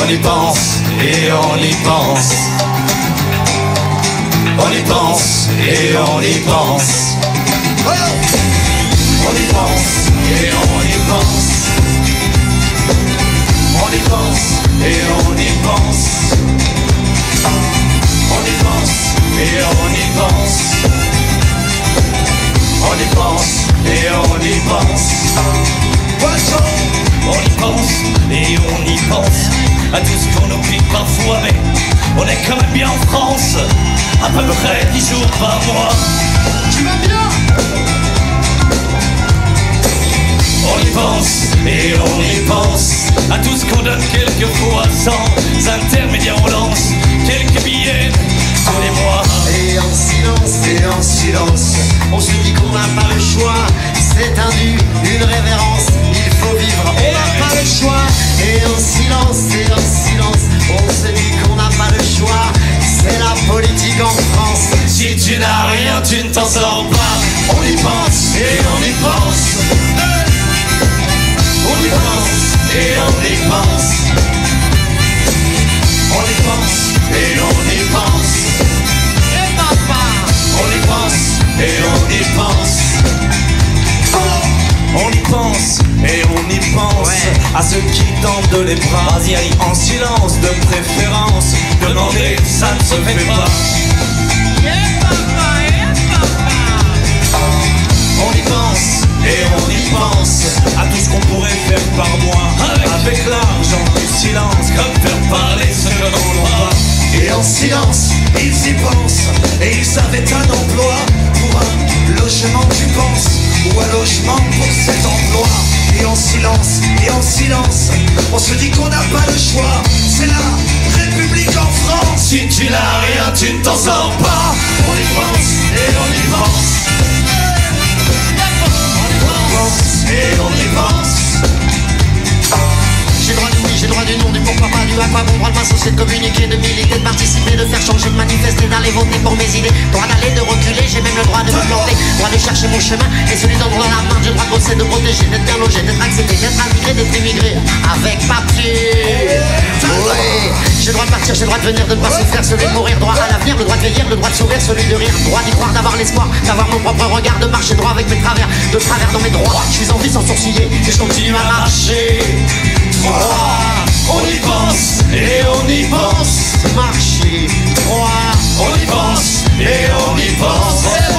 On y pense et on y pense. On y pense et on y pense. On y pense et on y pense. On y pense et on y pense. On y pense et on y pense. On y pense et on y pense. On y pense et on y pense à tout ce qu'on oublie parfois, mais on est quand même bien en France, à peu près 10 jours par mois. Tu vas bien? On y pense et on y pense à tout ce qu'on donne quelquefois sans intermédiaire on lance quelques billets tous les mois. Et en silence, et en silence, on se dit qu'on n'a pas le choix. C'est un dû, une révérence, il faut Et en silence, et en silence, on se dit qu'on n'a pas le choix. C'est la politique en France. Si tu n'as rien, tu ne t'en sors pas. À ceux qui tentent de les bras en silence de préférence. Demander, ça ne se fait pas. Eh Eh On y pense et on y pense à tout ce qu'on pourrait faire par mois avec, l'argent du silence, comme faire parler ceux que l'on voit. Et en silence, ils y pensent et ils avaient un emploi pour un logement, tu penses, ou un logement. Et en silence, et en silence, on se dit qu'on n'a pas le choix. C'est la République en France. Si tu n'as rien, tu ne t'en sors pas. On y pense et on y pense. Et on y pense J'ai droit du oui, j'ai droit du non, du pourquoi pas, du à quoi bon droit de m'associer, de communiquer, de militer, de participer, de faire changer, de manifester, d'aller voter pour mes idées. Droit d'aller, de reculer, Mon chemin et celui d'endroit la main. Le droit de bosser, de protéger, d'être bien logé, d'être accepté, d'être immigré, d'être immigré. Avec papier. J'ai le droit de partir, j'ai le droit de venir, de ne pas souffrir, celui de mourir, droit à l'avenir, le droit de veiller, le droit de sourire, celui de rire, droit d'y croire, d'avoir l'espoir, d'avoir mon propre regard, de marcher droit avec mes travers, de travers dans mes droits. Je suis en vie sans sourciller et je continue à marcher. Droit, On y pense et on y pense marcher, droit. On y pense et on y pense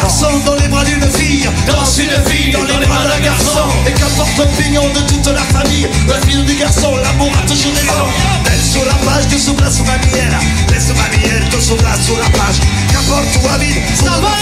garçon dans les bras d'une fille Danse une fille dans les bras d'un garçon. Et qu'importe l'opinion de toute la famille La fille du garçon, l'amour a toujours raison Elle sur la page, tu s'ouvres sous ma mienne. Laisse ma mienne, te s'ouvre sur la page. Qu'importe où habite, Ça va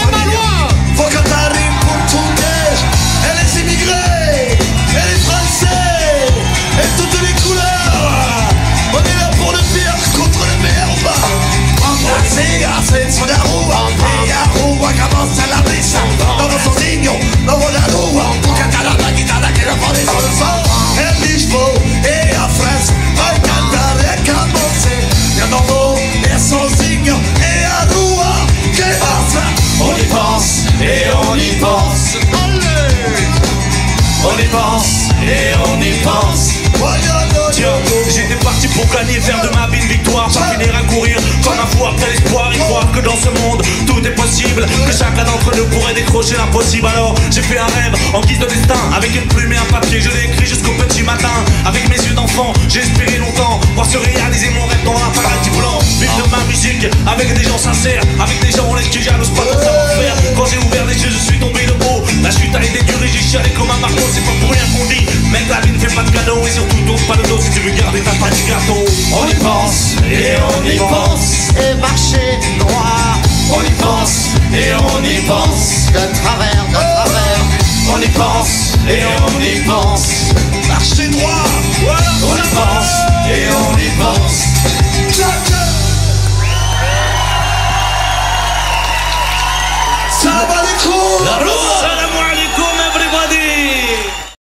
comme un fou après l'espoir et croire que dans ce monde tout est possible, que chacun d'entre nous pourrait décrocher l'impossible. Alors j'ai fait un rêve en guise de destin, avec une plume et un papier, je l'ai écrit du gâteau. On y pense et on y pense. Et marcher droit, On y pense et on y pense. De travers, de travers. On y pense et on y pense. Marchez droit. On y pense et on y pense. Ça va les coups La rua Salam alaikum.